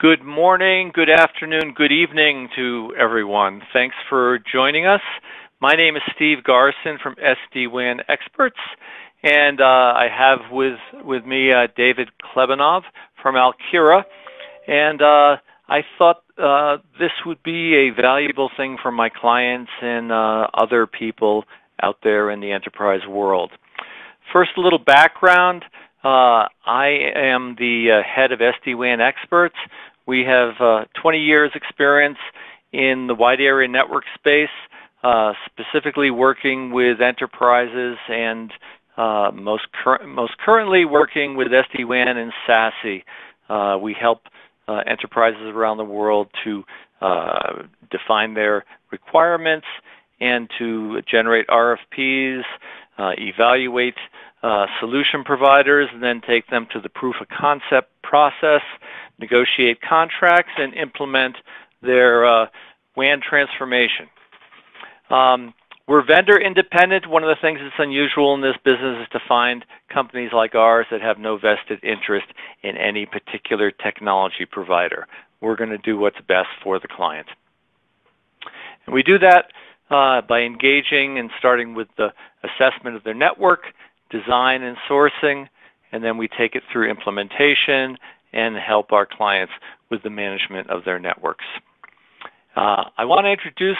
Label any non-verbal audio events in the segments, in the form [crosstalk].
Good morning, good afternoon, good evening to everyone. Thanks for joining us. My name is Steve Garson from SD-WAN Experts, and uh, I have with with me uh, David Klebanov from Alkira, and uh, I thought uh, this would be a valuable thing for my clients and uh, other people out there in the enterprise world. First, a little background. Uh, I am the head of SD-WAN Experts. We have uh, 20 years experience in the wide area network space, uh, specifically working with enterprises and uh, most, cur most currently working with SD-WAN and SASE. Uh, we help uh, enterprises around the world to uh, define their requirements and to generate RFPs, evaluate solution providers, and then take them to the proof of concept process negotiate contracts, and implement their uh, WAN transformation. Um, we're vendor independent. One of the things that's unusual in this business is to find companies like ours that have no vested interest in any particular technology provider. We're going to do what's best for the client. And we do that uh, by engaging and starting with the assessment of their network, design and sourcing, and then we take it through implementation and help our clients with the management of their networks. Uh, I want to introduce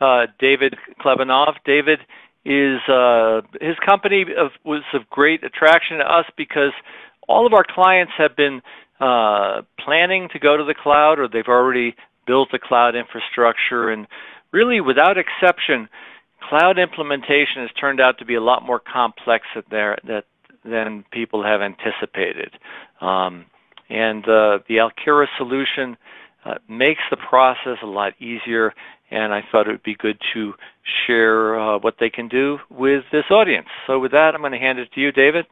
uh, David Klebanov. David is uh, his company of, was of great attraction to us because all of our clients have been uh, planning to go to the cloud or they've already built the cloud infrastructure and really without exception cloud implementation has turned out to be a lot more complex than people have anticipated. Um, and uh, the Alkira solution uh, makes the process a lot easier, and I thought it would be good to share uh, what they can do with this audience. So with that, I'm going to hand it to you, David.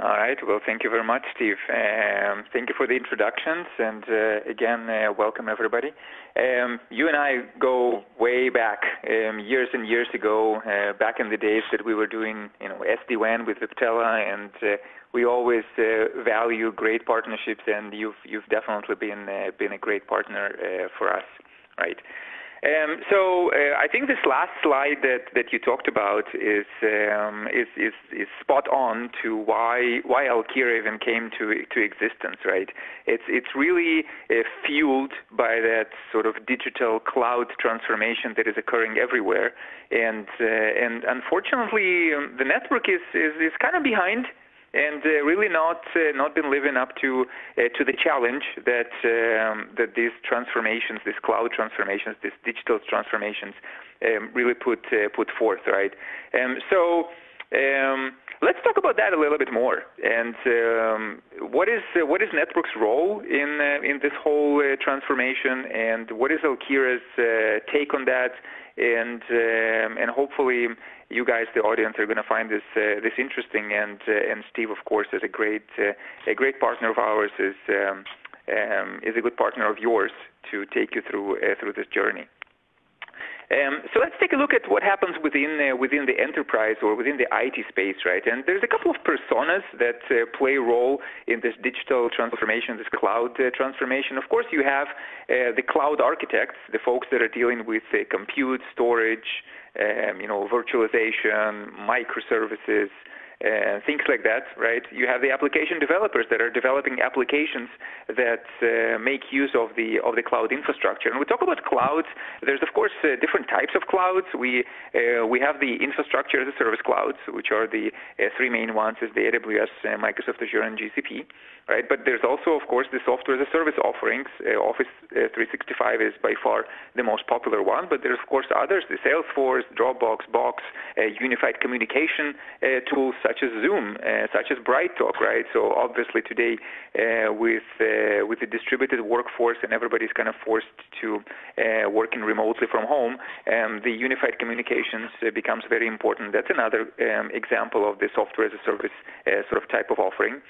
All right. Well, thank you very much, Steve. Um, thank you for the introductions, and uh, again, uh, welcome everybody. Um, you and I go way back, um, years and years ago, uh, back in the days that we were doing, you know, SD-WAN with Viptela, and uh, we always uh, value great partnerships, and you've you've definitely been uh, been a great partner for us, right? Um, so uh, I think this last slide that, that you talked about is, um, is, is, is spot on to why why Alkira even came to to existence, right? It's it's really uh, fueled by that sort of digital cloud transformation that is occurring everywhere, and uh, and unfortunately um, the network is, is is kind of behind and uh, really not uh, not been living up to uh, to the challenge that um, that these transformations, these cloud transformations, these digital transformations, um, really put put forth, right? Um, so. Um, let's talk about that a little bit more. And um, what is uh, what is Network's role in uh, in this whole uh, transformation, and what is Alkira's take on that? And um, and hopefully you guys, the audience, are going to find this uh, this interesting. And uh, and Steve, of course, is a great uh, a great partner of ours. is um, um, is a good partner of yours to take you through through this journey. Um, so let's take a look at what happens within uh, within the enterprise or within the IT space, right? And there's a couple of personas that uh, play a role in this digital transformation, this cloud uh, transformation. Of course, you have the cloud architects, the folks that are dealing with compute, storage, um, you know, virtualization, microservices, uh, things like that, right? You have the application developers that are developing applications that uh, make use of the of the cloud infrastructure. And we talk about clouds. There's of course uh, different types of clouds. We uh, we have the infrastructure as a service clouds, which are the uh, three main ones: is the AWS, uh, Microsoft Azure, and GCP, right? But there's also of course the software as a service offerings. Office 365 is by far the most popular one, but there's of course others: the Salesforce, Dropbox, Box, unified communication tools such as Zoom, uh, such as BrightTalk, right? So obviously today, uh, with uh, with the distributed workforce and everybody's kind of forced to uh, working remotely from home, um, the unified communications uh, becomes very important. That's another um, example of the software as a service uh, sort of type of offering.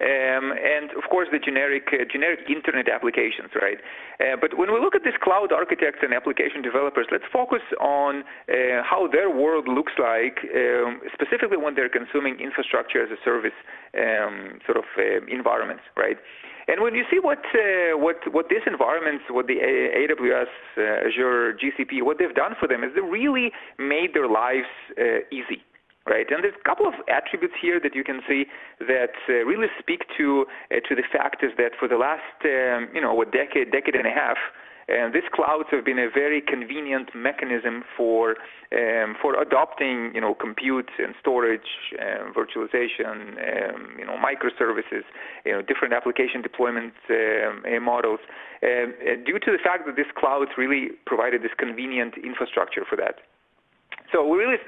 Um, and of course the generic uh, generic internet applications, right? Uh, but when we look at these cloud architects and application developers, let's focus on uh, how their world looks like, um, specifically when they're consuming infrastructure as a service um, sort of uh, environments, right? And when you see what uh, what what these environments, what the AWS, uh, Azure, GCP, what they've done for them is they really made their lives uh, easy right? And there's a couple of attributes here that you can see that uh, really speak to uh, to the fact is that for the last um, you know a decade, decade and a half. And these clouds have been a very convenient mechanism for um, for adopting, you know, compute and storage, um, virtualization, um, you know, microservices, you know, different application deployment um, uh, models. Um, uh, due to the fact that these clouds really provided this convenient infrastructure for that. So we really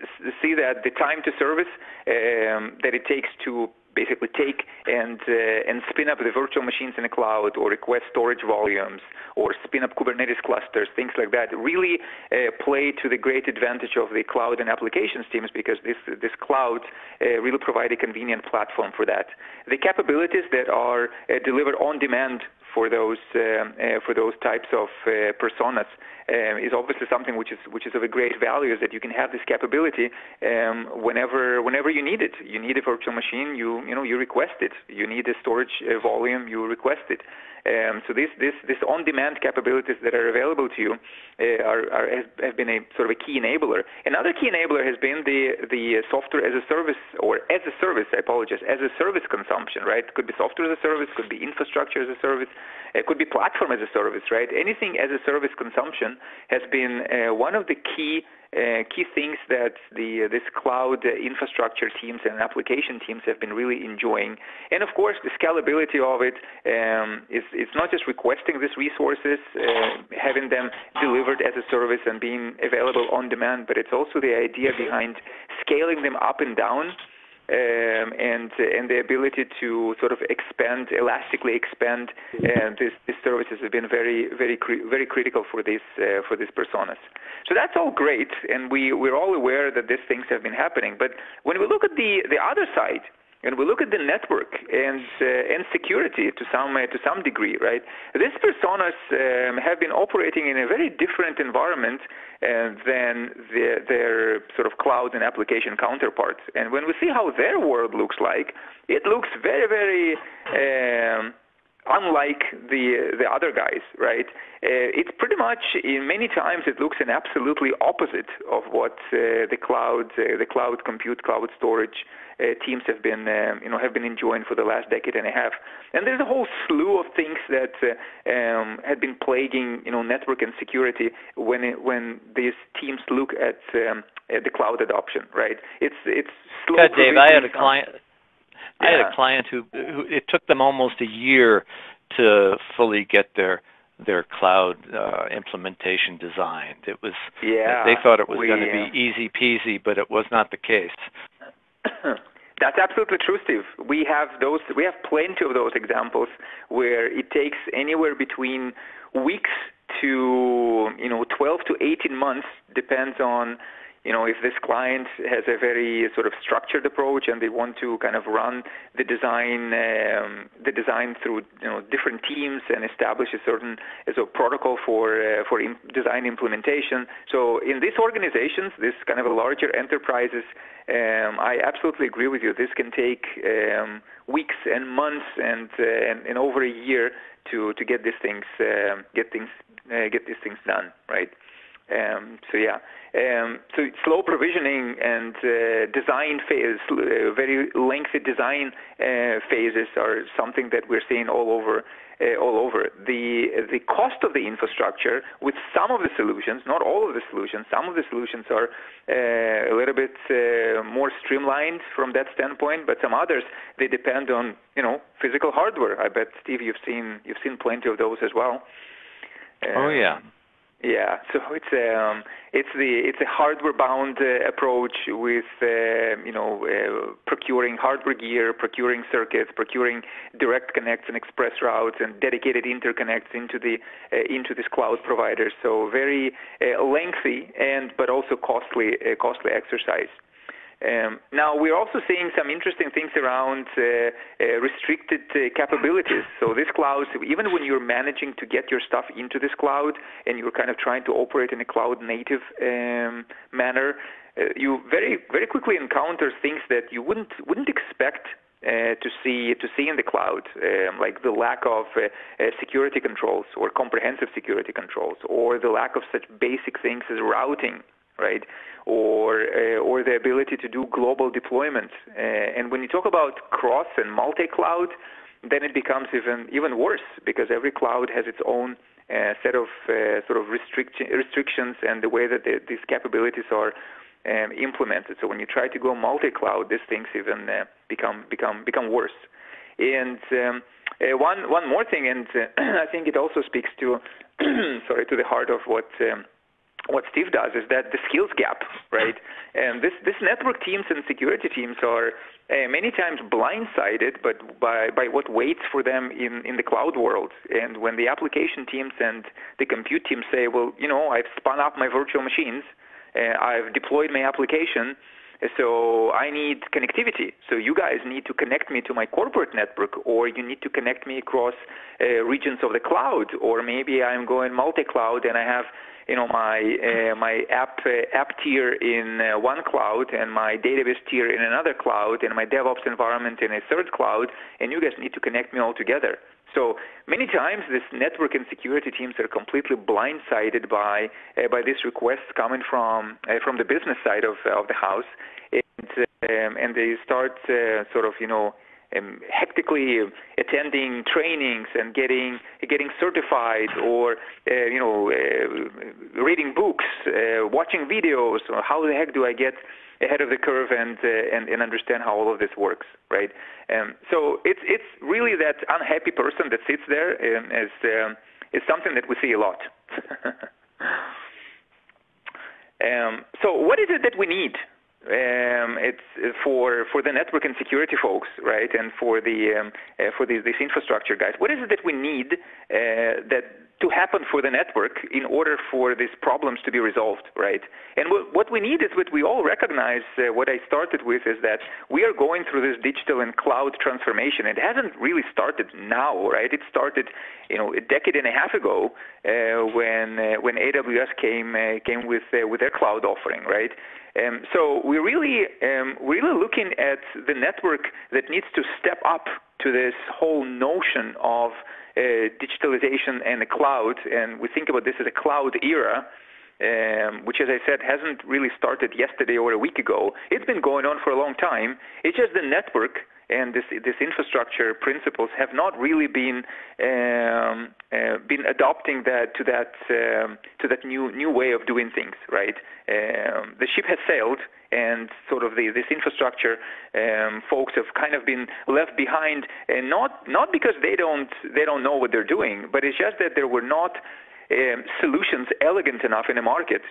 see that the time to service um, that it takes to basically take and uh, and spin up the virtual machines in the cloud or request storage volumes or spin up Kubernetes clusters, things like that, really uh, play to the great advantage of the cloud and applications teams because this this cloud uh, really provide a convenient platform for that. The capabilities that are uh, delivered on demand for those um, uh, for those types of uh, personas um, is obviously something which is which is of a great value is that you can have this capability um, whenever whenever you need it. You need a virtual machine, you you know you request it. You need a storage uh, volume, you request it. Um, so this this this on-demand capabilities that are available to you uh, are, are have, been a sort of a key enabler. Another key enabler has been the the software as a service or as a service. I apologize, as a service consumption. Right? Could be software as a service, could be infrastructure as a service, it could be platform as a service. Right? Anything as a service consumption has been uh, one of the key uh, key things that the this cloud infrastructure teams and application teams have been really enjoying. And of course, the scalability of it um, is it's not just requesting these resources, uh, having them delivered as a service and being available on demand, but it's also the idea behind scaling them up and down um, and and the ability to sort of expand, elastically expand uh, these, these services have been very very very critical for these uh, for these personas. So that's all great, and we we're all aware that these things have been happening. But when we look at the the other side, and we look at the network and uh, and security to some uh, to some degree, right? These personas um, have been operating in a very different environment uh, than the, their sort of cloud and application counterparts. And when we see how their world looks like, it looks very very um, unlike the the other guys, right? Uh, it's pretty much in many times it looks an absolutely opposite of what uh, the cloud uh, the cloud compute cloud storage uh, teams have been um, you know have been enjoying for the last decade and a half. And there's a whole slew of things that uh, um, had been plaguing you know network and security when it, when these teams look at, um, at the cloud adoption. Right? It's it's slow. Yeah, Dave, I had a client. I had a client who, who it took them almost a year to fully get their their cloud uh, implementation designed. It was yeah, they thought it was going to be easy peasy, but it was not the case. [clears throat] That's absolutely true, Steve. We have those. We have plenty of those examples where it takes anywhere between weeks to you know 12 to 18 months, depends on you know, if this client has a very sort of structured approach and they want to kind of run the design, um, the design through you know different teams and establish a certain a protocol for uh, for design implementation. So in these organizations, this kind of a larger enterprises, um, I absolutely agree with you. This can take um, weeks and months and, uh, and, and over a year to to get these things uh, get things uh, get these things done, right? Um, so yeah, um, so slow provisioning and uh, design phase, uh, very lengthy design uh, phases are something that we're seeing all over. Uh, all over the the cost of the infrastructure with some of the solutions, not all of the solutions. Some of the solutions are uh, a little bit uh, more streamlined from that standpoint, but some others they depend on you know physical hardware. I bet Steve, you've seen you've seen plenty of those as well. oh yeah. Yeah, so it's um, it's the it's a hardware-bound uh, approach with uh, you know uh, procuring hardware gear, procuring circuits, procuring direct connects and express routes, and dedicated interconnects into the uh, into this cloud provider. So very uh, lengthy and but also costly uh, costly exercise. Um, now we're also seeing some interesting things around uh, uh, restricted uh, capabilities. So this cloud, even when you're managing to get your stuff into this cloud and you're kind of trying to operate in a cloud native um, manner, uh, you very very quickly encounter things that you wouldn't wouldn't expect uh, to see to see in the cloud, um, like the lack of uh, uh, security controls or comprehensive security controls, or the lack of such basic things as routing right? Or uh, or the ability to do global deployment. Uh, and when you talk about cross and multi-cloud, then it becomes even even worse because every cloud has its own uh, set of uh, sort of restriction, restrictions and the way that the, these capabilities are um, implemented. So when you try to go multi-cloud, these things even uh, become become become worse. And um, uh, one one more thing, and [clears throat] I think it also speaks to [clears throat] sorry to the heart of what. Um, what Steve does is that the skills gap, right? And this this network teams and security teams are uh, many times blindsided, but by by what waits for them in in the cloud world. And when the application teams and the compute teams say, well, you know, I've spun up my virtual machines, uh, I've deployed my application. So I need connectivity. So you guys need to connect me to my corporate network, or you need to connect me across uh, regions of the cloud, or maybe I'm going multi-cloud and I have you know my uh, my app uh, app tier in uh, one cloud and my database tier in another cloud and my DevOps environment in a third cloud, and you guys need to connect me all together. So many times, this network and security teams are completely blindsided by uh, by these requests coming from uh, from the business side of of the house, and um, and they start uh, sort of you know um, hectically attending trainings and getting getting certified or uh, you know uh, reading books, uh, watching videos. How the heck do I get ahead of the curve and uh, and, and understand how all of this works, right? Um, so it's it's really that unhappy person that sits there um, as um, is something that we see a lot. [laughs] um, so what is it that we need um, it's for for the network and security folks, right, and for the um, uh, for these, these infrastructure guys. What is it that we need uh, that to happen for the network in order for these problems to be resolved, right? And what we need is what we all recognize. Uh, what I started with is that we are going through this digital and cloud transformation. It hasn't really started now, right? It started, you know, a decade and a half ago uh, when uh, when AWS came uh, came with with their cloud offering, right? Um, so we're really, um, really looking at the network that needs to step up to this whole notion of uh, digitalization and the cloud, and we think about this as a cloud era. Um, which, as I said, hasn't really started yesterday or a week ago. It's been going on for a long time. It's just the network and this this infrastructure principles have not really been um, uh, been adopting that to that um, to that new new way of doing things. Right, um, the ship has sailed, and sort of the, this infrastructure um, folks have kind of been left behind, and not not because they don't they don't know what they're doing, but it's just that there were not um, solutions elegant enough in the market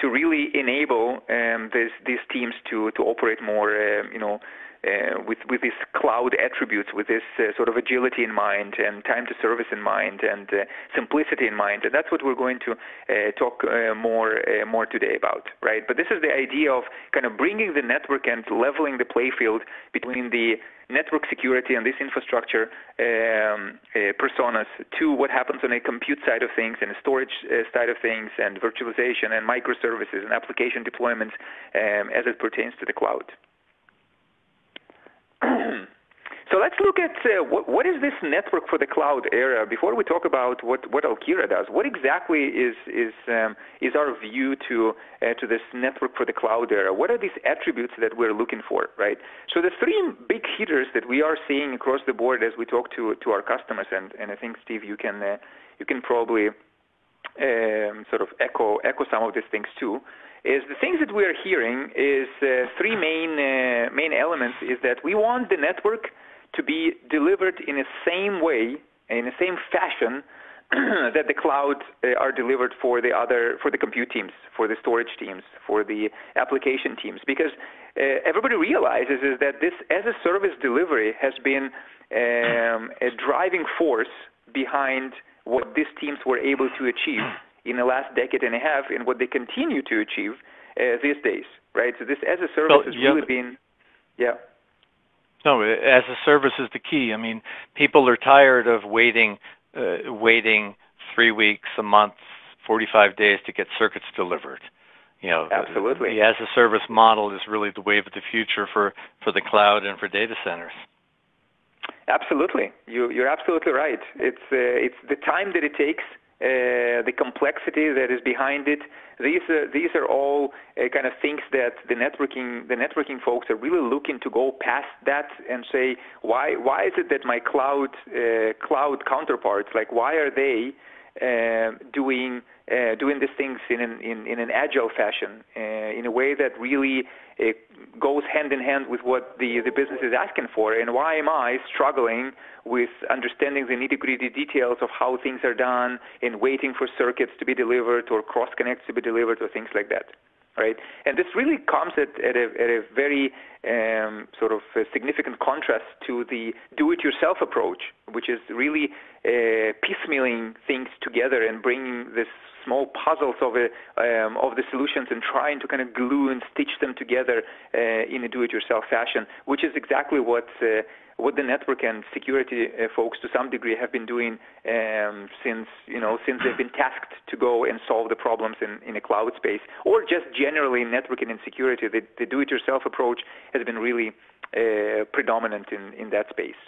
to really enable um, this, these teams to to operate more, uh, you know, uh, with with these cloud attributes, with this uh, sort of agility in mind and time to service in mind and uh, simplicity in mind, and that's what we're going to uh, talk uh, more uh, more today about, right? But this is the idea of kind of bringing the network and leveling the playfield between the network security and this infrastructure um, personas to what happens on a compute side of things and a storage side of things and virtualization and microservices and application deployments um, as it pertains to the cloud. [clears throat] So let's look at uh, what, what is this network for the cloud era. Before we talk about what, what Alkira does, what exactly is is um, is our view to uh, to this network for the cloud era? What are these attributes that we're looking for, right? So the three big hitters that we are seeing across the board as we talk to to our customers, and, and I think Steve, you can uh, you can probably um, sort of echo echo some of these things too is the things that we are hearing is uh, three main uh, main elements is that we want the network to be delivered in the same way, in the same fashion [clears throat] that the cloud uh, are delivered for the other for the compute teams, for the storage teams, for the application teams, because uh, everybody realizes is that this as a service delivery has been um, a driving force behind what these teams were able to achieve in the last decade and a half and what they continue to achieve uh, these days right? So this as a service well, has yeah, really been, yeah. No, as a service is the key. I mean, people are tired of waiting, uh, waiting three weeks, a month, 45 days to get circuits delivered. You know, absolutely. The as a service model is really the wave of the future for for the cloud and for data centers. Absolutely, you, you're absolutely right. It's uh, it's the time that it takes uh, the complexity that is behind it. These are, these are all uh, kind of things that the networking the networking folks are really looking to go past that and say why why is it that my cloud uh, cloud counterparts like why are they uh, doing uh, doing these things in an in, in an agile fashion uh, in a way that really goes hand in hand with what the, the business is asking for. And why am I struggling with understanding the nitty-gritty details of how things are done and waiting for circuits to be delivered or cross connects to be delivered or things like that? Right, and this really comes at, at, a, at a very um, sort of significant contrast to the do-it-yourself approach, which is really uh, piecemealing things together and bringing this small puzzles of, a, um, of the solutions and trying to kind of glue and stitch them together uh, in a do-it-yourself fashion, which is exactly what uh, what the network and security uh, folks to some degree have been doing um, since you know since they've been tasked to go and solve the problems in, in a cloud space or just generally in networking and security. The, the do-it-yourself approach has been really uh, predominant in, in that space.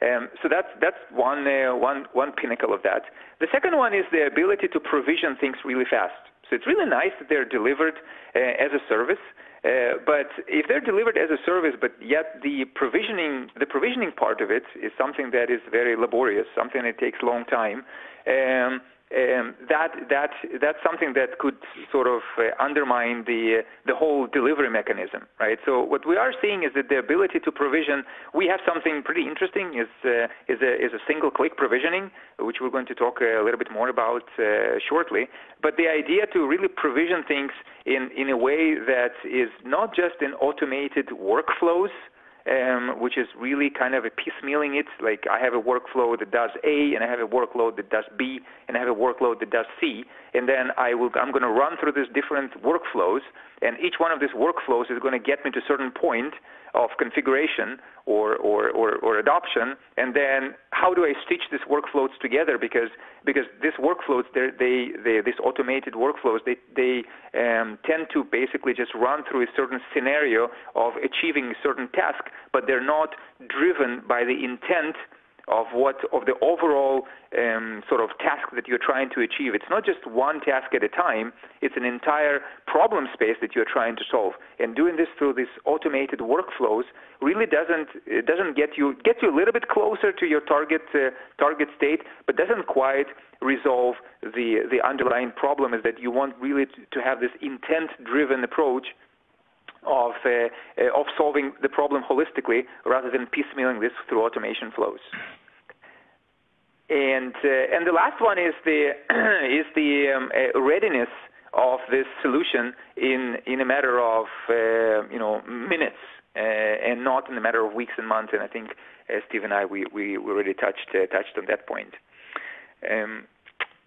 Um, so that's that's one uh, one one pinnacle of that. The second one is the ability to provision things really fast. So it's really nice that they're delivered uh, as a service. Uh, but if they're delivered as a service, but yet the provisioning the provisioning part of it is something that is very laborious, something that takes a long time. Um, um, that that that's something that could sort of uh, undermine the the whole delivery mechanism, right? So what we are seeing is that the ability to provision, we have something pretty interesting is uh, is a is a single click provisioning, which we're going to talk a little bit more about uh, shortly. But the idea to really provision things in in a way that is not just in automated workflows um, which is really kind of a piecemealing it. Like I have a workflow that does A, and I have a workload that does B, and I have a workload that does C, and then I will I'm going to run through these different workflows, and each one of these workflows is going to get me to a certain point of configuration or, or, or, or adoption, and then how do I stitch these workflows together? Because because these workflows, they they these automated workflows, they they um, tend to basically just run through a certain scenario of achieving a certain task, but they're not driven by the intent of what of the overall um, sort of task that you're trying to achieve. It's not just one task at a time. It's an entire problem space that you're trying to solve. And doing this through these automated workflows really doesn't it doesn't get you gets you a little bit closer to your target uh, target state, but doesn't quite resolve the the underlying problem. Is that you want really to, to have this intent-driven approach of, uh, uh, of solving the problem holistically rather than piecemealing this through automation flows. And, uh, and the last one is the, [clears throat] is the um, uh, readiness of this solution in, in a matter of uh, you know, minutes uh, and not in a matter of weeks and months. And I think Steve and I, we, we already touched, touched on that point. Um,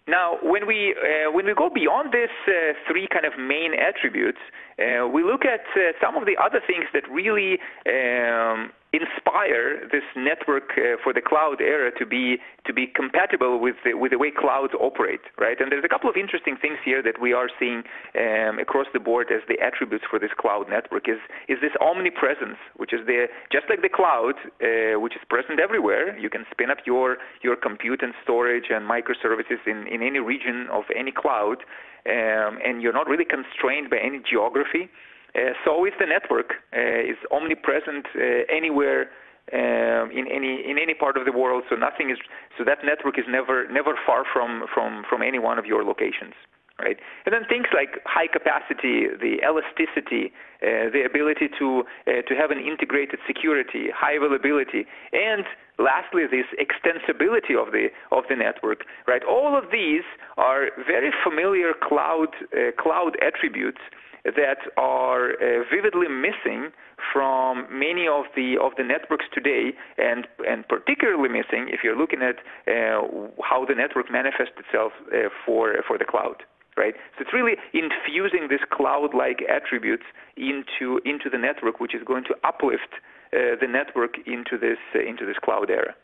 now, when we uh, when we go beyond these uh, three kind of main attributes, uh, we look at uh, some of the other things that really um, inspire this network uh, for the cloud era to be to be compatible with the, with the way clouds operate, right? And there's a couple of interesting things here that we are seeing um, across the board as the attributes for this cloud network is is this omnipresence, which is the just like the cloud, uh, which is present everywhere. You can spin up your your compute and storage and microservices in in any region of any cloud, um, and you're not really constrained by any geography. Uh, so is the network. Uh, is omnipresent uh, anywhere um, in any in any part of the world. So nothing is so that network is never never far from from from any one of your locations. Right? And then things like high capacity, the elasticity, uh, the ability to uh, to have an integrated security, high availability, and lastly, this extensibility of the of the network. Right? All of these are very familiar cloud uh, cloud attributes that are uh, vividly missing from many of the of the networks today, and and particularly missing if you're looking at uh, how the network manifests itself uh, for for the cloud. right? So it's really infusing these cloud-like attributes into into the network, which is going to uplift uh, the network into this uh, into this cloud era.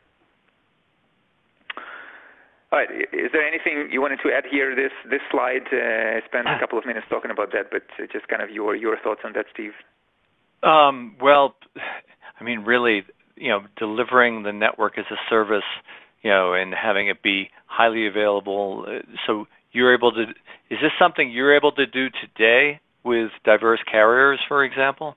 All right. Is there anything you wanted to add here? This this slide uh, spent a couple of minutes talking about that, but just kind of your your thoughts on that, Steve. Um, well, I mean, really, you know, delivering the network as a service, you know, and having it be highly available. Uh, so you're able to. Is this something you're able to do today with diverse carriers, for example?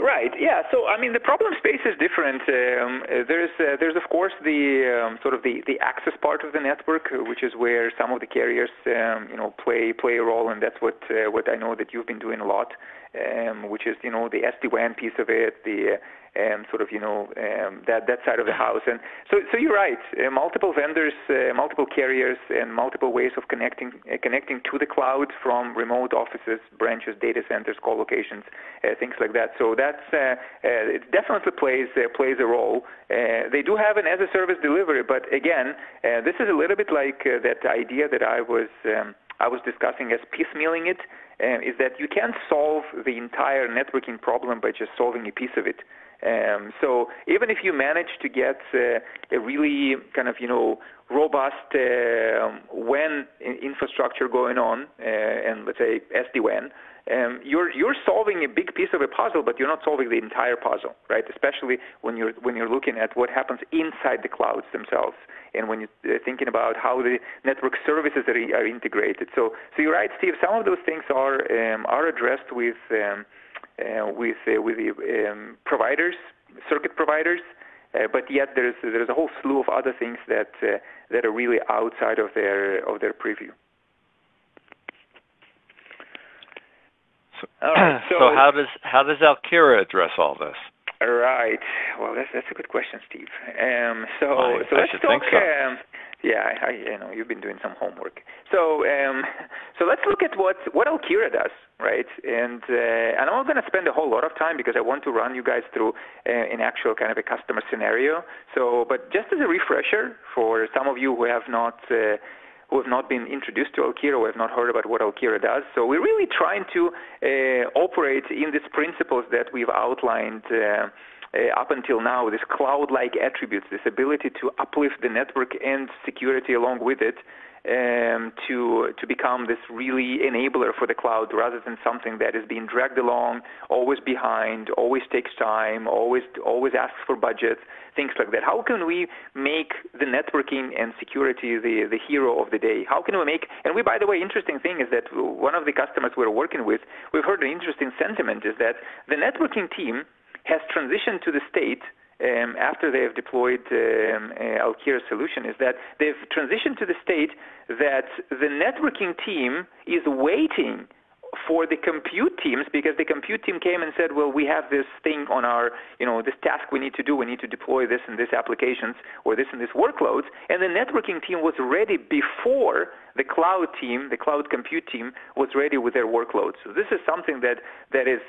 Right. Yeah. So I mean, the problem space is different. Um, there's uh, there's of course the um, sort of the, the access part of the network, which is where some of the carriers um, you know play play a role, and that's what uh, what I know that you've been doing a lot, um, which is you know the SD WAN piece of it, the um, sort of you know um, that that side of the house. And so so you're right. Uh, multiple vendors, uh, multiple carriers, and multiple ways of connecting uh, connecting to the cloud from remote offices, branches, data centers, co-locations, uh, things like that. So that's uh, uh, it definitely plays plays a role. they do have an as a service delivery, but again, this is a little bit like that idea that I was. Um, I was discussing as piecemealing it, is that you can't solve the entire networking problem by just solving a piece of it. Um, so even if you manage to get uh, a really kind of you know robust uh, WAN infrastructure going on, uh, and let's say SD WAN, um, you're you're solving a big piece of a puzzle, but you're not solving the entire puzzle, right? Especially when you're when you're looking at what happens inside the clouds themselves, and when you're uh, thinking about how the network services are, are integrated. So so you're right, Steve. Some of those things are um, are addressed with um, with uh, with the um, providers, circuit providers, uh, but yet there's there's a whole slew of other things that that are really outside of their of their preview. So, [clears throat] right, so, so, how does how does Alkira address all this? Right. Well, that's that's a good question, Steve. Um, so I, so I let's talk. So. Um, yeah, I, you know you've been doing some homework. So um, so let's look at what what Alkira does, right? And uh, and I'm not going to spend a whole lot of time because I want to run you guys through uh, an actual kind of a customer scenario. So, but just as a refresher for some of you who have not. Uh, who have not been introduced to Alkira, who have not heard about what Alkira does. So we're really trying to uh, operate in these principles that we've outlined uh, uh, up until now, this cloud-like attributes, this ability to uplift the network and security along with it, um, to to become this really enabler for the cloud rather than something that is being dragged along, always behind, always takes time, always always asks for budget, things like that. How can we make the networking and security the the hero of the day? How can we make and we by the way, interesting thing is that one of the customers we're working with, we've heard an interesting sentiment is that the networking team has transitioned to the state um, after they have deployed um, uh, Alkira solution is that they've transitioned to the state that the networking team is waiting for the compute teams because the compute team came and said, well, we have this thing on our, you know, this task we need to do. We need to deploy this and this applications or this and this workloads. And the networking team was ready before the cloud team, the cloud compute team was ready with their workloads. So this is something that, that is,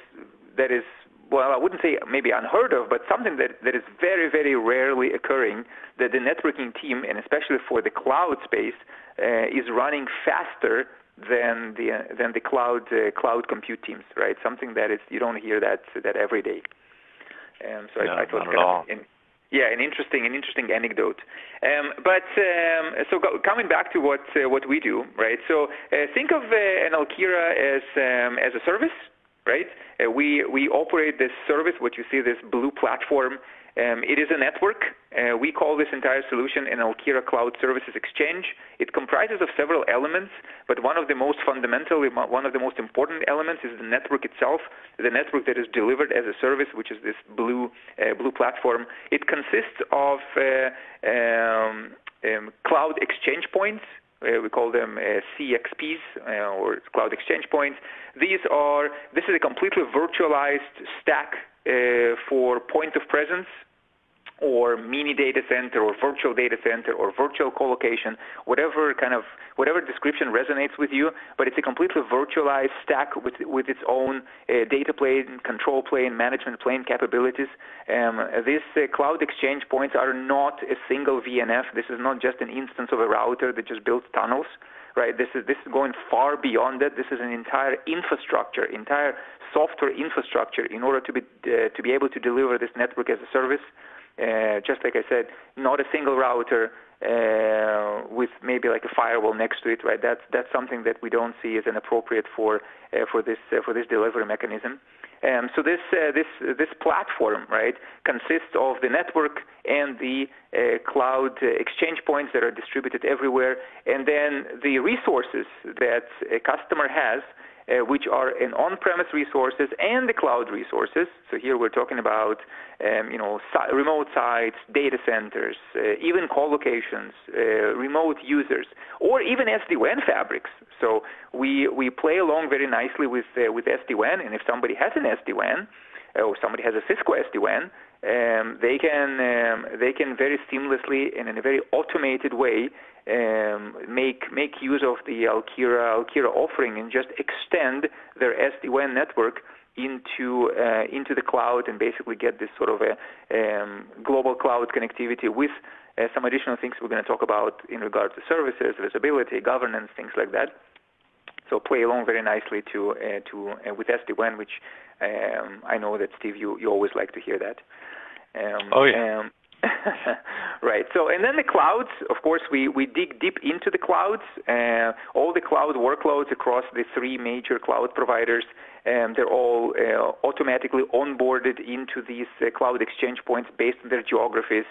that is well, I wouldn't say maybe unheard of, but something that, that is very, very rarely occurring, that the networking team, and especially for the cloud space, uh, is running faster than the uh, than the cloud uh, cloud compute teams, right? Something that is you don't hear that that every day. Um, so no, I, I thought not at all. In, yeah, an interesting, an interesting anecdote. Um, but um, so go, coming back to what uh, what we do, right? So uh, think of uh, an Alkira as um, as a service, right? Uh, we we operate this service, what you see, this blue platform. Um, it is a network. Uh, we call this entire solution an Alkira Cloud Services Exchange. It comprises of several elements, but one of the most fundamental, one of the most important elements is the network itself, the network that is delivered as a service, which is this blue uh, blue platform. It consists of uh, um, um, cloud exchange points, uh, we call them uh, CXPs uh, or cloud exchange points. These are this is a completely virtualized stack uh, for point of presence or mini data center or virtual data center or virtual colocation, whatever kind of whatever description resonates with you, but it's a completely virtualized stack with with its own uh, data plane, control plane, management plane capabilities. Um, these uh, cloud exchange points are not a single VNF. This is not just an instance of a router that just builds tunnels. right? This is this is going far beyond that. This is an entire infrastructure, entire software infrastructure in order to be uh, to be able to deliver this network as a service. Uh, just like I said, not a single router uh, with maybe like a firewall next to it, right? That's that's something that we don't see as an appropriate for uh, for this uh, for this delivery mechanism. Um, so this uh, this this platform, right, consists of the network and the uh, cloud exchange points that are distributed everywhere, and then the resources that a customer has uh, which are in on-premise resources and the cloud resources. So here we're talking about, um, you know, si- remote sites, data centers, uh, even co-locations, uh, remote users, or even SD-WAN fabrics. So we we play along very nicely with uh, with SD-WAN, and if somebody has an SD-WAN, uh, or somebody has a Cisco SD-WAN, um, they can um, they can very seamlessly and in a very automated way um, make make use of the Alkira Alkira offering and just extend their SD-WAN network into uh, into the cloud and basically get this sort of a um, global cloud connectivity with uh, some additional things we're going to talk about in regard to services, visibility, governance, things like that. So play along very nicely to uh, to uh, with SD-WAN, which um, I know that Steve, you, you always like to hear that. Um, oh yeah. Um, [laughs] right. So, and then the clouds. Of course, we we dig deep into the clouds. Uh, all the cloud workloads across the three major cloud providers. Um, they're all uh, automatically onboarded into these uh, cloud exchange points based on their geographies.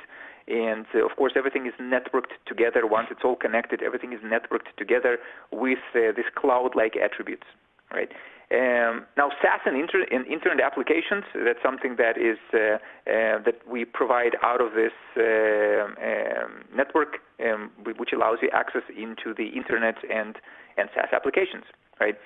And uh, of course, everything is networked together. Once it's all connected, everything is networked together with uh, these cloud-like attributes, right? Um, now, SaaS and, inter- and, internet applications, that's something that is uh, uh, that we provide out of this uh, um, network, um, which allows you access into the internet and, and SaaS applications, right?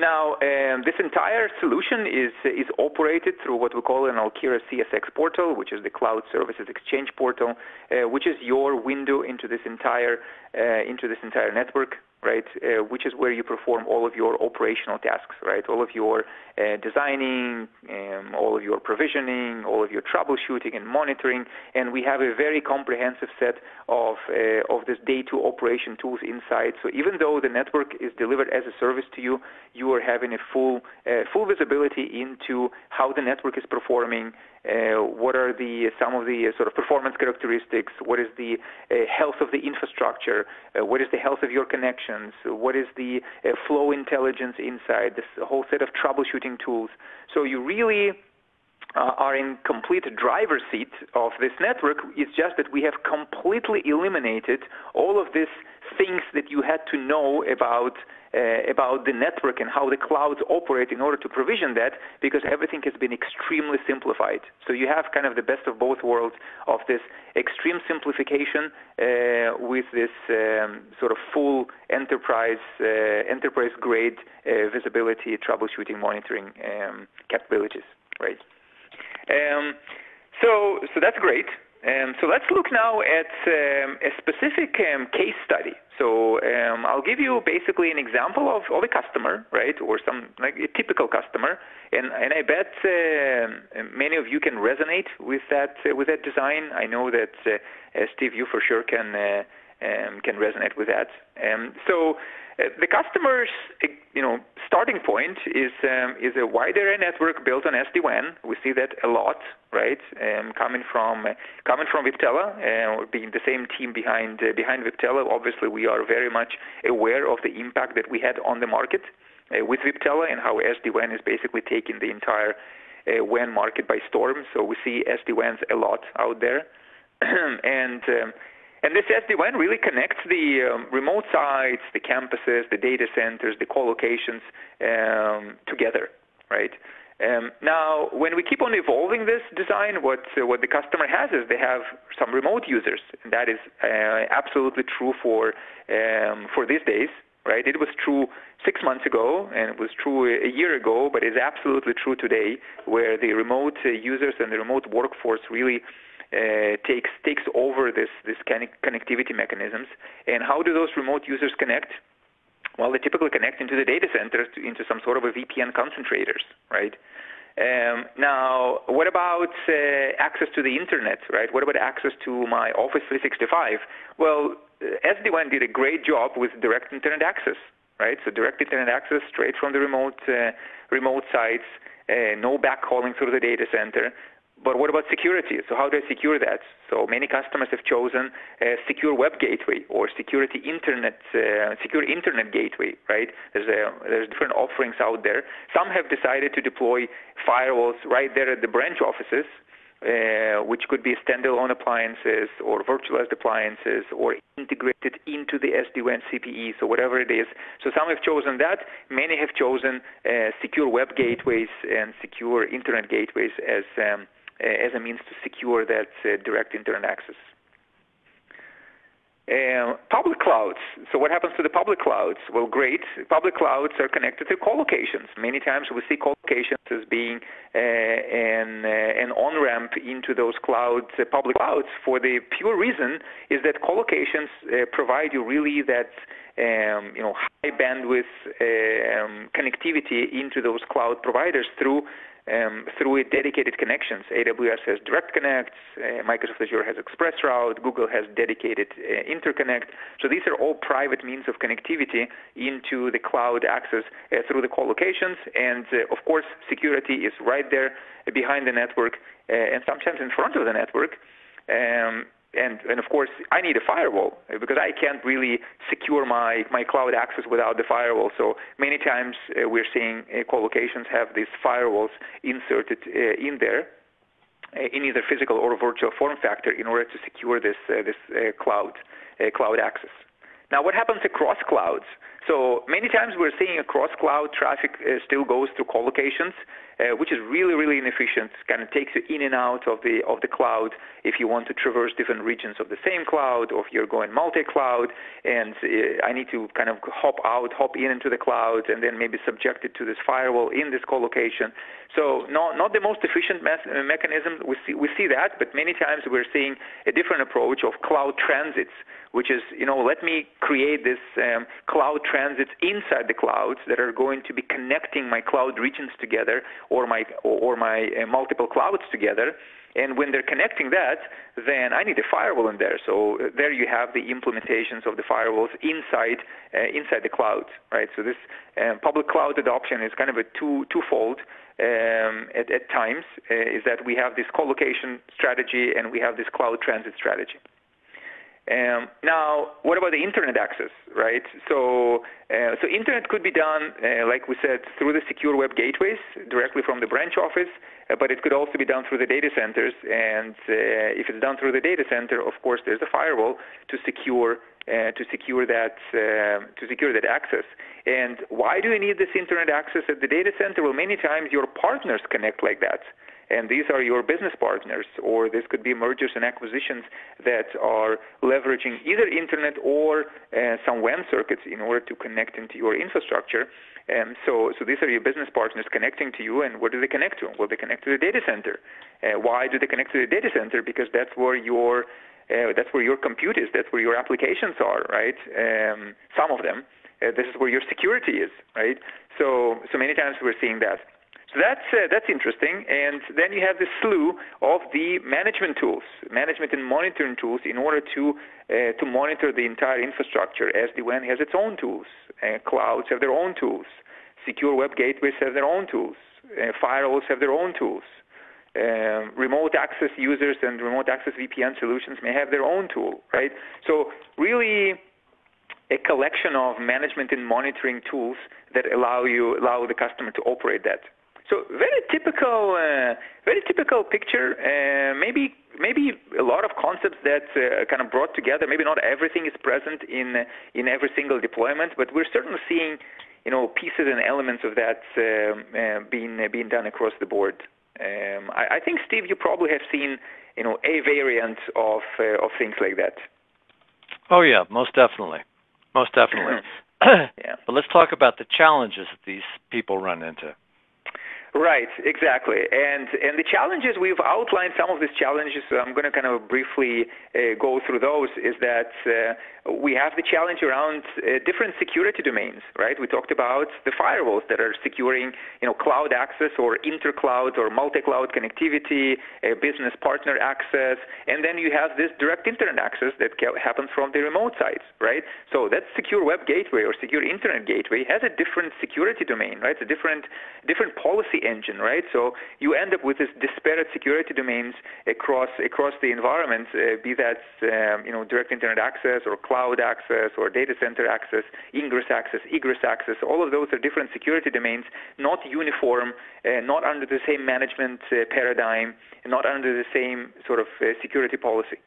Now, um, this entire solution is is operated through what we call an Alkira CSX portal, which is the Cloud Services Exchange portal, uh, which is your window into this entire uh, into this entire network right? Uh, which is where you perform all of your operational tasks, right? All of your uh, designing, um, all of your provisioning, all of your troubleshooting and monitoring, and we have a very comprehensive set of uh, of this day-2 operation tools inside. So even though the network is delivered as a service to you, you are having a full uh, full visibility into how the network is performing, uh, what are the some of the uh, sort of performance characteristics? What is the uh, health of the infrastructure? what is the health of your connections? What is the flow intelligence inside? This whole set of troubleshooting tools. So you really uh, are in complete driver's seat of this network. It's just that we have completely eliminated all of these things that you had to know about uh, about the network and how the clouds operate in order to provision that because everything has been extremely simplified. So you have kind of the best of both worlds of this extreme simplification uh, with this um, sort of full enterprise uh, enterprise grade uh, visibility, troubleshooting, monitoring um, capabilities, right? Um, so, so that's great. Um, so let's look now at um, a specific um, case study. So um, I'll give you basically an example of, of a customer, right, or some like a typical customer, and, and I bet uh, many of you can resonate with that uh, with that design. I know that uh, Steve, you for sure can uh, um, can resonate with that. So uh, the customer's you know starting point is um, is a wide area network built on SD-WAN. We see that a lot, right? Um, coming from coming from Viptela, uh, being the same team behind uh, behind Viptela. Obviously, we are very much aware of the impact that we had on the market uh, with Viptela and how SD-WAN is basically taking the entire uh, WAN market by storm. So we see SD-WANs a lot out there, [clears throat] and um, and this SD-WAN really connects the um, remote sites, the campuses, the data centers, the co-locations um, together, right? Um, now, when we keep on evolving this design, what uh, what the customer has is they have some remote users, and that is uh, absolutely true for um, for these days, right? It was true six months ago, and it was true a year ago, but it's absolutely true today, where the remote uh, users and the remote workforce really uh, takes takes over this this connectivity mechanisms. And how do those remote users connect? Well, they typically connect into the data center to, into some sort of a VPN concentrators, right? Um, now, what about uh, access to the internet, right? What about access to my Office 365? Well, SD-WAN did a great job with direct internet access, right? So direct internet access straight from the remote uh, remote sites, uh, no backhauling through the data center. But what about security? So how do I secure that? So many customers have chosen a secure web gateway or security internet, uh, secure internet gateway, right? There's a, there's different offerings out there. Some have decided to deploy firewalls right there at the branch offices, uh, which could be standalone appliances or virtualized appliances or integrated into the SD-WAN CPE, so whatever it is. So some have chosen that. Many have chosen uh, secure web gateways and secure internet gateways as um, as a means to secure that uh, direct internet access. Uh, public clouds. So what happens to the public clouds? Well, great. Public clouds are connected to co-locations. Many times we see co-locations as being uh, an, uh, an on-ramp into those clouds, uh, public clouds, for the pure reason is that co-locations uh, provide you really that um, you know high bandwidth um, connectivity into those cloud providers through um, through dedicated connections. AWS has Direct Connects, uh, Microsoft Azure has ExpressRoute, Google has dedicated uh, Interconnect. So these are all private means of connectivity into the cloud access uh, through the co-locations. And uh, of course, security is right there behind the network uh, and sometimes in front of the network. Um, and and of course I need a firewall because I can't really secure my my cloud access without the firewall. So many times uh, we're seeing uh, co-locations have these firewalls inserted uh, in there in either physical or virtual form factor in order to secure this this cloud cloud access. Now, what happens across clouds? So many times we're seeing across cloud traffic still goes through co-locations uh, which is really, really inefficient. Kind of takes you in and out of the of the cloud if you want to traverse different regions of the same cloud, or if you're going multi-cloud, and uh, I need to kind of hop out, hop in into the cloud, and then maybe subject it to this firewall in this co-location. So not not the most efficient me- uh, mechanism. We see we see that, but many times we're seeing a different approach of cloud transits which is, you know, let me create this um, cloud transits inside the clouds that are going to be connecting my cloud regions together or my or, my uh, multiple clouds together. And when they're connecting that, then I need a firewall in there. So uh, there you have the implementations of the firewalls inside uh, inside the cloud, right? So this um, public cloud adoption is kind of a two twofold. Um, at, at, times uh, is that we have this co-location strategy and we have this cloud transit strategy. Um, now, what about the internet access, right? So, uh, so internet could be done, uh, like we said, through the secure web gateways directly from the branch office, uh, but it could also be done through the data centers. And uh, if it's done through the data center, of course, there's a firewall to secure uh, to secure that uh, to secure that access. And why do you need this internet access at the data center? Well, many times your partners connect like that and these are your business partners, or this could be mergers and acquisitions that are leveraging either internet or uh, some WAN circuits in order to connect into your infrastructure. And so, so these are your business partners connecting to you, and what do they connect to? Well, they connect to the data center. Uh, why do they connect to the data center? Because that's where your uh, that's where your compute is. That's where your applications are, right? Um, some of them. Uh, this is where your security is, right? So, so many times we're seeing that. So that's uh, that's interesting. And then you have the slew of the management tools, management and monitoring tools, in order to uh, to monitor the entire infrastructure. SD-WAN has its own tools. Uh, clouds have their own tools. Secure web gateways have their own tools. Uh, firewalls have their own tools. Um, remote access users and remote access VPN solutions may have their own tool, right? So really a collection of management and monitoring tools that allow you allow the customer to operate that. So very typical, uh, very typical picture. Uh, maybe maybe a lot of concepts that uh, kind of brought together. Maybe not everything is present in in every single deployment, but we're certainly seeing you know pieces and elements of that um, uh, being uh, being done across the board. Um, I, I, think Steve, you probably have seen you know a variant of uh, of things like that. Oh yeah, most definitely, most definitely. [clears throat] [clears throat] yeah. But let's talk about the challenges that these people run into. Right, exactly. And and the challenges we've outlined some of these challenges. So I'm going to kind of briefly uh, go through those. Is that uh, we have the challenge around uh, different security domains, right? We talked about the firewalls that are securing, you know, cloud access or intercloud or multi-cloud connectivity, business partner access, and then you have this direct internet access that happens from the remote sites, right? So that secure web gateway or secure internet gateway has a different security domain, right? It's a different different policy engine, right? So you end up with this disparate security domains across across the environment, uh, be that um, you know direct internet access or cloud access or data center access, ingress access, egress access. All of those are different security domains, not uniform, uh, not under the same management uh, paradigm, not under the same sort of uh, security policy.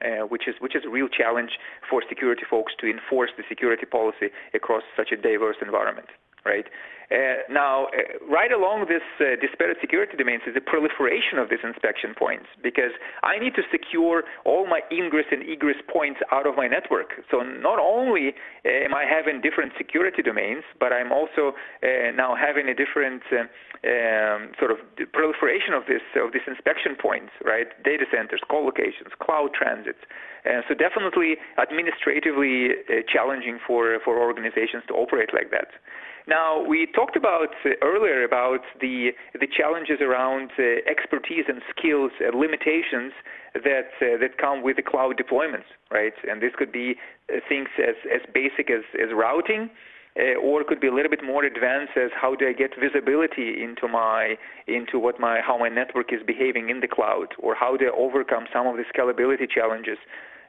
Uh, which is which is a real challenge for security folks to enforce the security policy across such a diverse environment right? Uh, now, uh, right along this uh, disparate security domains is the proliferation of these inspection points because I need to secure all my ingress and egress points out of my network. So not only uh, am I having different security domains, but I'm also uh, now having a different uh, um, sort of proliferation of this of these inspection points, right? Data centers, co-locations, cloud transits. so definitely administratively challenging for for organizations to operate like that. Now, we talked about uh, earlier about the the challenges around uh, expertise and skills and limitations that uh, that come with the cloud deployments, right? And this could be uh, things as as basic as as routing. Uh, or it could be a little bit more advanced as how do I get visibility into my into what my how my network is behaving in the cloud, or how do I overcome some of the scalability challenges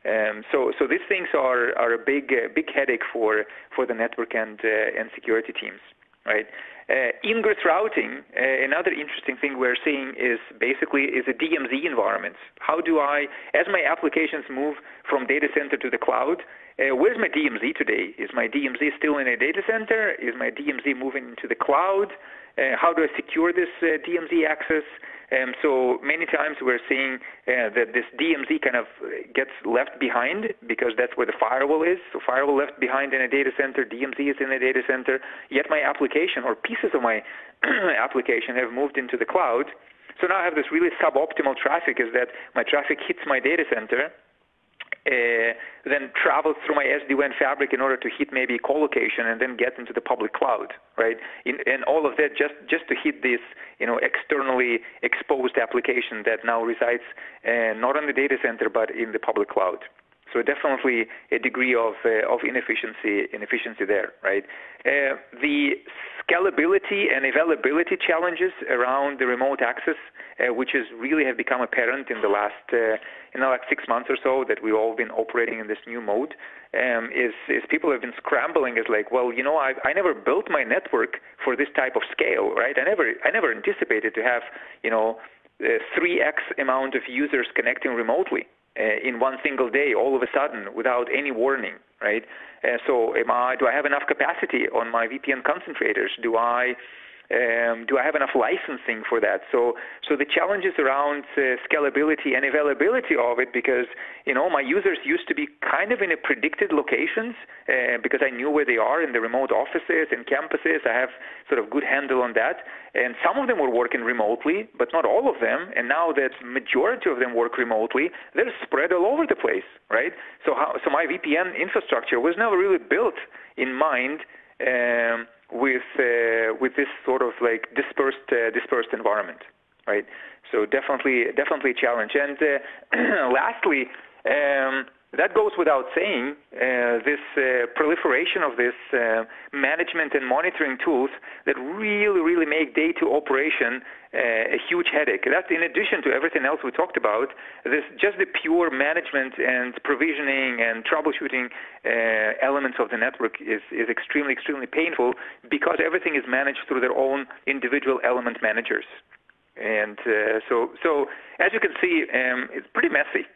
um, so, so these things are, are a big, uh, big headache for, for the network and, uh, and security teams, right? Uh, ingress routing, uh, another interesting thing we're seeing is basically is a DMZ environment. How do I, as my applications move from data center to the cloud, uh, where's my DMZ today? Is my DMZ still in a data center? Is my DMZ moving into the cloud? Uh, how do I secure this uh, DMZ access? Um, so many times we're seeing uh, that this DMZ kind of gets left behind because that's where the firewall is. So firewall left behind in a data center, DMZ is in a data center, yet my application or pieces of my [clears throat] application have moved into the cloud. So now I have this really suboptimal traffic is that my traffic hits my data center uh, then travel through my SD-WAN fabric in order to hit maybe co-location and then get into the public cloud, right? In, and all of that just just to hit this, you know, externally exposed application that now resides uh, not on the data center but in the public cloud. So definitely a degree of uh, of inefficiency inefficiency there, right? Uh, the scalability and availability challenges around the remote access, uh, which is really have become apparent in the last uh, in the last six months or so that we've all been operating in this new mode, um, is is people have been scrambling as like, well, you know, I I never built my network for this type of scale, right? I never I never anticipated to have you know. 3x uh, amount of users connecting remotely uh, in one single day all of a sudden without any warning, right? Uh, so am I, do I have enough capacity on my VPN concentrators? Do I um, do I have enough licensing for that? So, so the challenges around uh, scalability and availability of it, because you know my users used to be kind of in a predicted locations uh, because I knew where they are in the remote offices and campuses. I have sort of good handle on that, and some of them were working remotely, but not all of them. And now that majority of them work remotely, they're spread all over the place, right? So, how, so my VPN infrastructure was never really built in mind. Um, with uh, with this sort of like dispersed uh, dispersed environment, right? So definitely definitely a challenge. And uh, [clears throat] lastly. Um, that goes without saying. Uh, this uh, proliferation of this uh, management and monitoring tools that really, really make day two operation a huge headache. That, in addition to everything else we talked about, this just the pure management and provisioning and troubleshooting uh, elements of the network is, is extremely, extremely painful because everything is managed through their own individual element managers. And uh, so, so as you can see, um, it's pretty messy.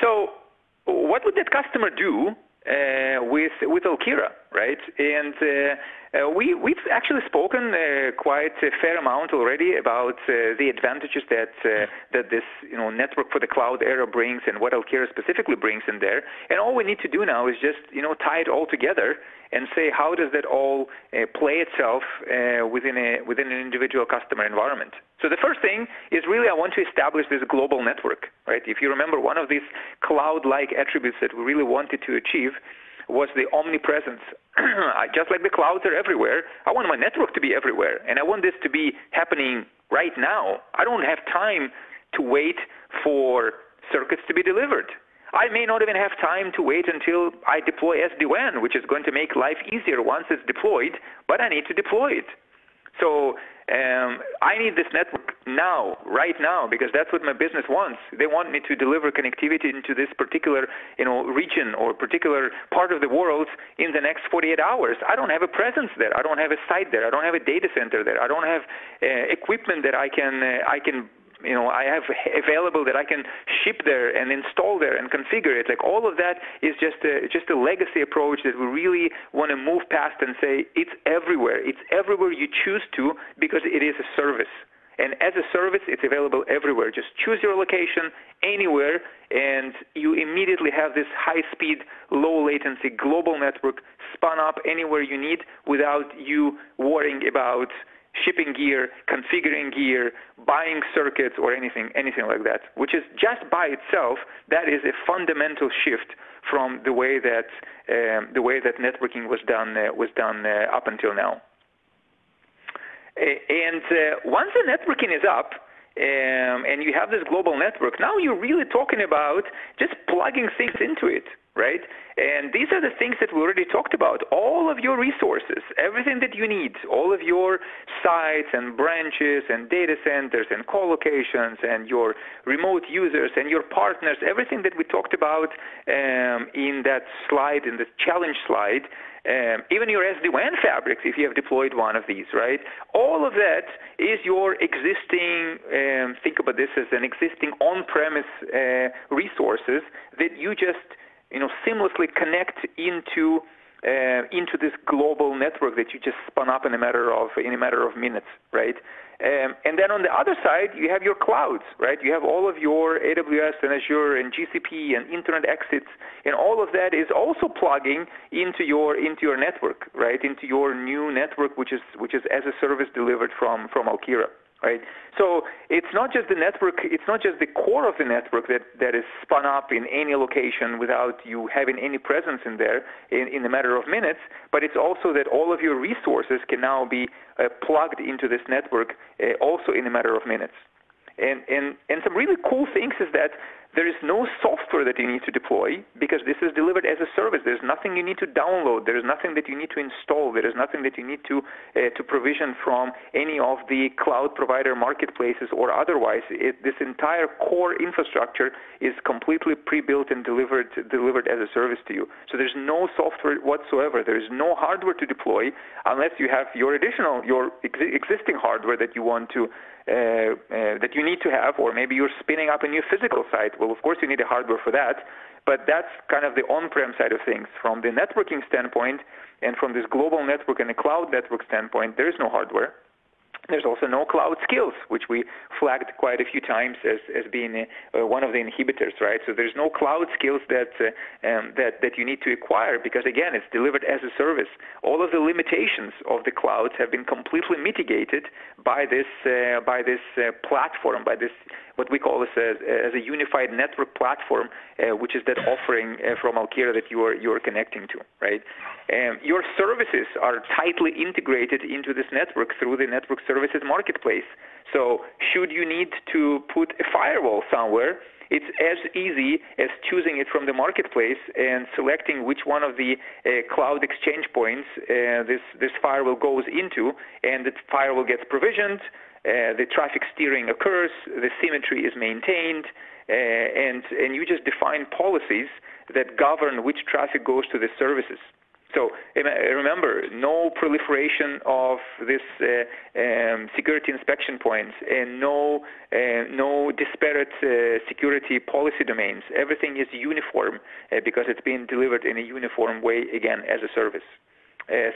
So what would that customer do uh, with with Alkira, right? And uh, uh, we, we've actually spoken uh, quite a fair amount already about uh, the advantages that uh, that this you know network for the cloud era brings and what Alkira specifically brings in there. And all we need to do now is just you know tie it all together and say how does that all uh, play itself within a within an individual customer environment. So the first thing is really I want to establish this global network, right? If you remember, one of these cloud-like attributes that we really wanted to achieve was the omnipresence. [clears throat] Just like the clouds are everywhere, I want my network to be everywhere, and I want this to be happening right now. I don't have time to wait for circuits to be delivered. I may not even have time to wait until I deploy SD-WAN, which is going to make life easier once it's deployed, but I need to deploy it. So um, I need this network now, right now, because that's what my business wants. They want me to deliver connectivity into this particular, you know, region or particular part of the world in the next 48 hours. I don't have a presence there. I don't have a site there. I don't have a data center there. I don't have uh, equipment that I can uh, I can you know I have [laughs] available that I can ship there and install there and configure it. Like all of that is just a just a legacy approach that we really want to move past and say it's everywhere. It's everywhere you choose to because it is a service. And as a service, it's available everywhere. Just choose your location anywhere, and you immediately have this high-speed, low-latency global network spun up anywhere you need without you worrying about shipping gear, configuring gear, buying circuits, or anything, anything like that. Which is just by itself, that is a fundamental shift from the way that um, the way that networking was done uh, was done uh, up until now. And uh, once the networking is up, um, and you have this global network, now you're really talking about just plugging things into it right? And these are the things that we already talked about. All of your resources, everything that you need, all of your sites and branches and data centers and co-locations and your remote users and your partners, everything that we talked about um, in that slide, in the challenge slide, um, even your SD-WAN fabrics, if you have deployed one of these, right? All of that is your existing, um, think about this as an existing on-premise uh, resources that you just you know, seamlessly connect into uh, into this global network that you just spun up in a matter of in a matter of minutes, right? Um, and then on the other side, you have your clouds, right? You have all of your AWS and Azure and GCP and Internet exits, and all of that is also plugging into your into your network, right? Into your new network, which is which is as a service delivered from from Alkira right? So it's not just the network, it's not just the core of the network that, that is spun up in any location without you having any presence in there in, in a matter of minutes, but it's also that all of your resources can now be uh, plugged into this network uh, also in a matter of minutes. And, and, and some really cool things is that there is no software that you need to deploy because this is delivered as a service. There's nothing you need to download. There is nothing that you need to install. There is nothing that you need to uh, to provision from any of the cloud provider marketplaces or otherwise. It, this entire core infrastructure is completely pre-built and delivered delivered as a service to you. So there's no software whatsoever. There is no hardware to deploy unless you have your additional your ex- existing hardware that you want to uh, uh, that you need to have, or maybe you're spinning up a new physical site. Well, of course, you need the hardware for that, but that's kind of the on-prem side of things. From the networking standpoint, and from this global network and the cloud network standpoint, there is no hardware. There's also no cloud skills, which we flagged quite a few times as, as being uh, one of the inhibitors, right? So there's no cloud skills that, uh, um, that, that you need to acquire because, again, it's delivered as a service. All of the limitations of the clouds have been completely mitigated by this, uh, by this uh, platform, by this what we call as, as a unified network platform, uh, which is that offering uh, from Alkira that you are you are connecting to, right? Um, your services are tightly integrated into this network through the network services marketplace. So, should you need to put a firewall somewhere, it's as easy as choosing it from the marketplace and selecting which one of the uh, cloud exchange points uh, this this firewall goes into, and the firewall gets provisioned. Uh, the traffic steering occurs, the symmetry is maintained, uh, and, and you just define policies that govern which traffic goes to the services. So remember, no proliferation of this uh, um, security inspection points and no, uh, no disparate uh, security policy domains. Everything is uniform uh, because it's being delivered in a uniform way, again, as a service.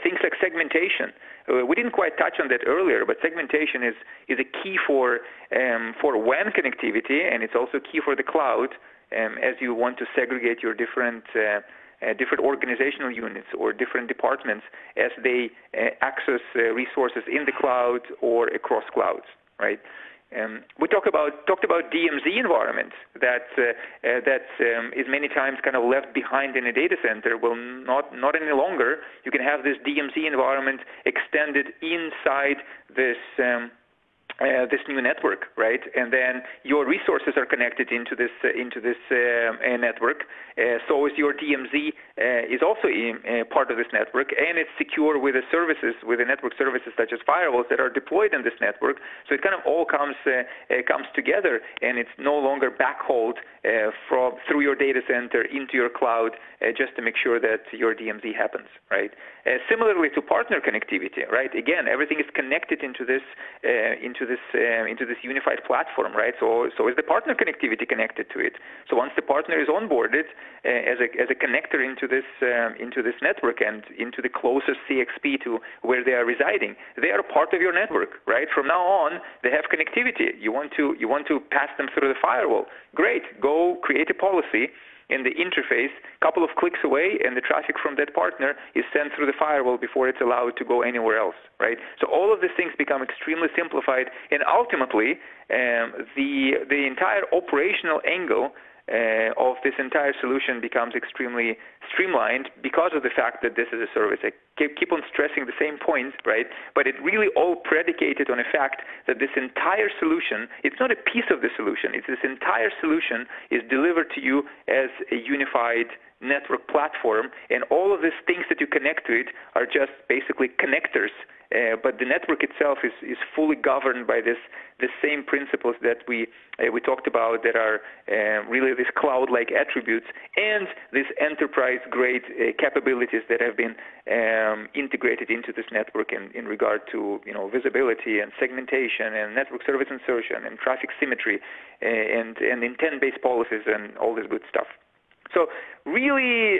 Things like segmentation. Uh, we didn't quite touch on that earlier, but segmentation is is a key for um, for WAN connectivity, and it's also key for the cloud um, as you want to segregate your different uh, uh, different organizational units or different departments as they uh, access uh, resources in the cloud or across clouds, right? Um, we talk about talked about DMZ environments that uh, uh, that um, is many times kind of left behind in a data center. Well, not not any longer. You can have this DMZ environment extended inside this um, uh, this new network, right? And then your resources are connected into this uh, into this uh, network. Uh, so is your DMZ uh, is also in, uh, part of this network, and it's secure with the services, with the network services such as firewalls that are deployed in this network. So it kind of all comes comes together, and it's no longer backhauled from through your data center into your cloud just to make sure that your DMZ happens, right? Similarly to partner connectivity, right? Again, everything is connected into this into this uh, into this unified platform, right? So so is the partner connectivity connected to it? So once the partner is onboarded uh, as a as a connector into this um, into this network and into the closest CXP to where they are residing, they are part of your network, right? From now on, they have connectivity. You want to you want to pass them through the firewall. Great, go create a policy in the interface, a couple of clicks away, and the traffic from that partner is sent through the firewall before it's allowed to go anywhere else, right? So all of these things become extremely simplified, and ultimately, um, the the entire operational angle uh, of this entire solution becomes extremely streamlined because of the fact that this is a service. I keep on stressing the same points, right? But it really all predicated on the fact that this entire solution, it's not a piece of the solution, it's this entire solution is delivered to you as a unified network platform, and all of these things that you connect to it are just basically connectors uh, but the network itself is, is fully governed by this the same principles that we uh, we talked about that are uh, really these cloud-like attributes and these enterprise-grade uh, capabilities that have been um, integrated into this network in, in regard to you know visibility and segmentation and network service insertion and traffic symmetry uh, and and intent-based policies and all this good stuff. So really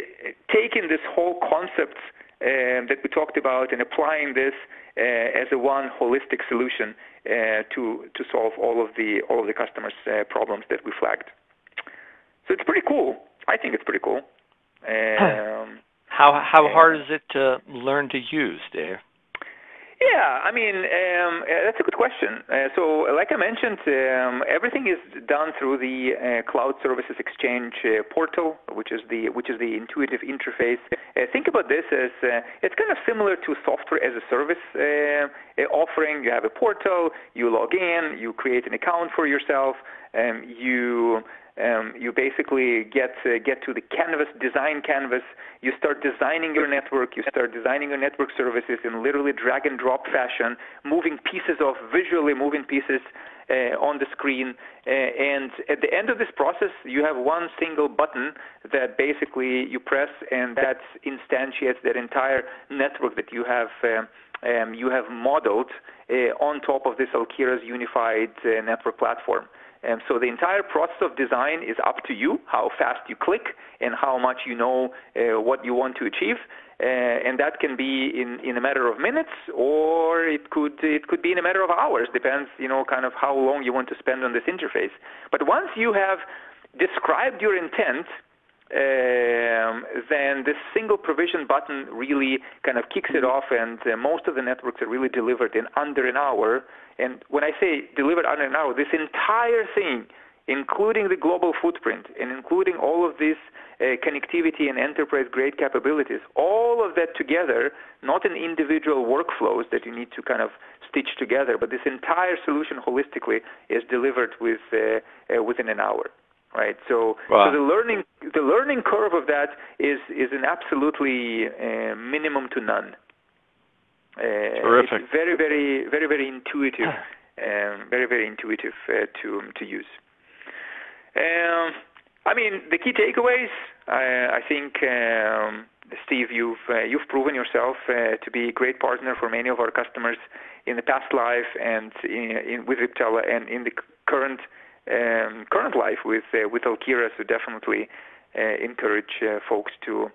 taking this whole concept uh, that we talked about and applying this uh, as a one holistic solution uh, to to solve all of the all of the customers' uh, problems that we flagged. So it's pretty cool. I think it's pretty cool. Um, how how hard is it to learn to use, Dave? Yeah, I mean um, uh, that's a good question. Uh, so, like I mentioned, um, everything is done through the uh, Cloud Services Exchange uh, portal, which is the which is the intuitive interface. Uh, think about this as uh, it's kind of similar to software as a service offering. You have a portal, you log in, you create an account for yourself, um, you um, you basically get uh, get to the canvas design canvas. You start designing your network. You start designing your network services in literally drag and drop fashion, moving pieces of visually moving pieces uh, on the screen. Uh, and at the end of this process, you have one single button that basically you press, and that instantiates that entire network that you have. Um, um, you have modeled uh, on top of this Alkira's unified uh, network platform. And so the entire process of design is up to you, how fast you click and how much you know uh, what you want to achieve. Uh, and that can be in, in a matter of minutes or it could it could be in a matter of hours depends you know kind of how long you want to spend on this interface but once you have described your intent um, then this single provision button really kind of kicks it off, and uh, most of the networks are really delivered in under an hour. And when I say delivered under an hour, this entire thing, including the global footprint and including all of this uh, connectivity and enterprise-grade capabilities, all of that together, not in individual workflows that you need to kind of stitch together, but this entire solution holistically is delivered with, uh, uh, within an hour right? So, wow. so the learning the learning curve of that is is an absolutely uh, minimum to none. Uh, Terrific. Very very very very intuitive, [sighs] um, very very intuitive uh, to to use. Um, I mean, the key takeaways. I, I think. Um, Steve, you've uh, you've proven yourself uh, to be a great partner for many of our customers in the past life and in, in, with Viptela and in the current um, current life with uh, with Alkira. So definitely uh, encourage uh, folks to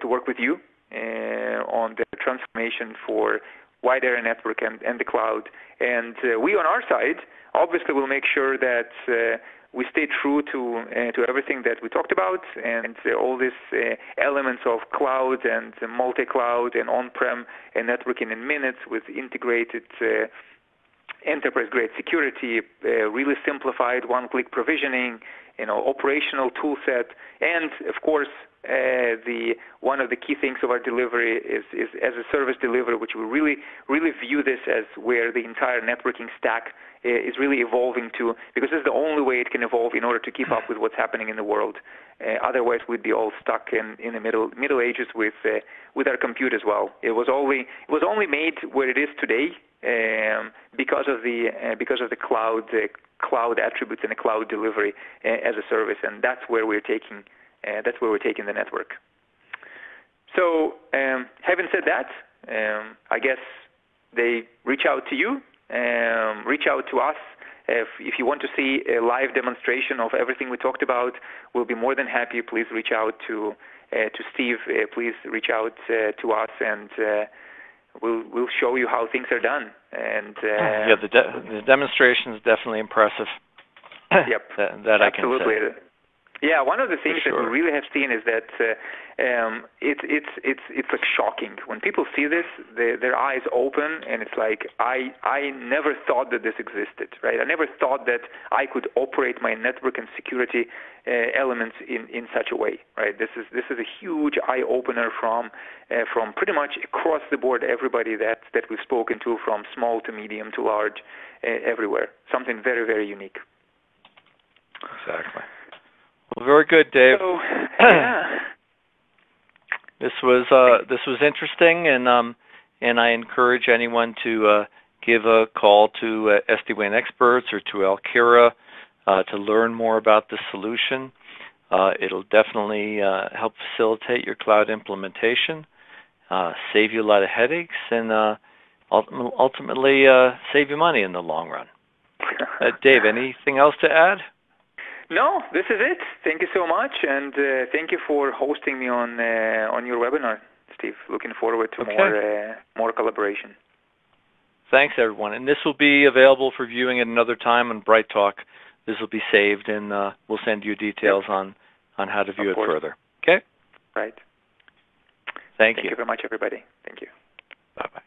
to work with you on the transformation for wide area network and, and the cloud. And we on our side obviously will make sure that we stay true to uh, to everything that we talked about and uh, all these uh, elements of cloud and multi-cloud and on-prem and networking in minutes with integrated enterprise-grade security, really simplified one-click provisioning, you know, operational tool set, and of course uh, the one of the key things of our delivery is, is as a service delivery, which we really really view this as where the entire networking stack uh, is really evolving to, because it's the only way it can evolve in order to keep up with what's happening in the world. Uh, otherwise, we'd be all stuck in, in the middle Middle Ages with uh, with our compute as well. It was only it was only made where it is today um, because of the uh, because of the cloud uh, cloud attributes and the cloud delivery uh, as a service, and that's where we're taking uh, that's where we're taking the network. So, um, having said that, um, I guess they reach out to you, um, reach out to us. If, if you want to see a live demonstration of everything we talked about, we'll be more than happy. Please reach out to uh, to Steve. Uh, please reach out uh, to us, and uh, we'll we'll show you how things are done. And uh, yeah, the, de- the demonstration is definitely impressive. yep, [coughs] that, that I can say. Yeah, one of the things sure. that we really have seen is that uh, um, it's it's it's it's like shocking when people see this, they, their eyes open, and it's like I I never thought that this existed, right? I never thought that I could operate my network and security uh, elements in in such a way, right? This is this is a huge eye opener from uh, from pretty much across the board, everybody that that we've spoken to, from small to medium to large, uh, everywhere. Something very very unique. Exactly. Well, very good, Dave. So, [clears throat] yeah. this was uh, this was interesting, and um, and I encourage anyone to uh, give a call to uh, SD-WAN experts or to Alkira uh, to learn more about the solution. Uh, it'll definitely uh, help facilitate your cloud implementation, uh, save you a lot of headaches, and uh, ultimately uh, save you money in the long run. [laughs] Uh, Dave, anything else to add? No, this is it. Thank you so much, and uh, thank you for hosting me on uh, on your webinar, Steve. Looking forward to okay. more uh, more collaboration. Thanks, everyone. And this will be available for viewing at another time on Bright Talk. This will be saved, and uh, we'll send you details yep. on on how to view it further. Okay. Right. Thank, Thank you. you very much, everybody. Thank you. Bye bye.